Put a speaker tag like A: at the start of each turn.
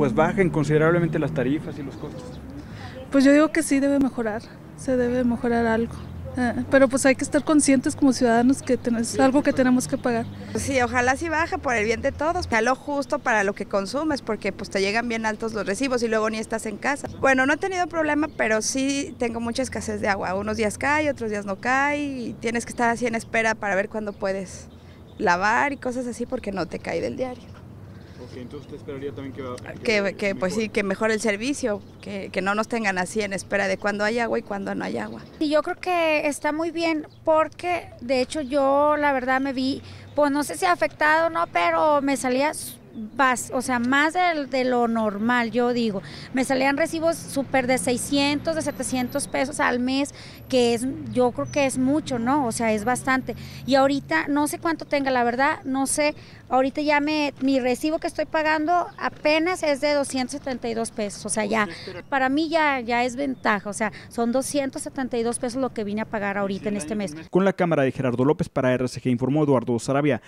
A: pues bajen considerablemente las tarifas y los costos.
B: Pues yo digo que sí debe mejorar, se debe mejorar algo. Eh, pero pues hay que estar conscientes como ciudadanos que es algo que tenemos que pagar.
C: Sí, ojalá sí baje por el bien de todos, sea lo justo para lo que consumes, porque pues te llegan bien altos los recibos y luego ni estás en casa. Bueno, no he tenido problema, pero sí tengo mucha escasez de agua. Unos días cae, otros días no cae y tienes que estar así en espera para ver cuándo puedes lavar y cosas así porque no te cae del diario.
A: Ok, entonces usted esperaría también
C: que... Que, pues sí, que mejore el servicio, que, que, no nos tengan así en espera de cuándo hay agua y cuándo no hay agua.
D: Y yo creo que está muy bien porque de hecho yo la verdad me vi, pues no sé si afectado o no, pero me salía o sea, más de, lo normal, yo digo. Me salían recibos súper de 600, de 700 pesos al mes, que es, yo creo que es mucho, ¿no? O sea, es bastante. Y ahorita, no sé cuánto tenga, la verdad, no sé. Ahorita ya me, mi recibo que estoy pagando apenas es de 272 pesos, o sea, ya, para mí ya, ya es ventaja, o sea, son 272 pesos lo que vine a pagar ahorita en este mes.
A: Con la cámara de Gerardo López para RCG informó Eduardo Sarabia.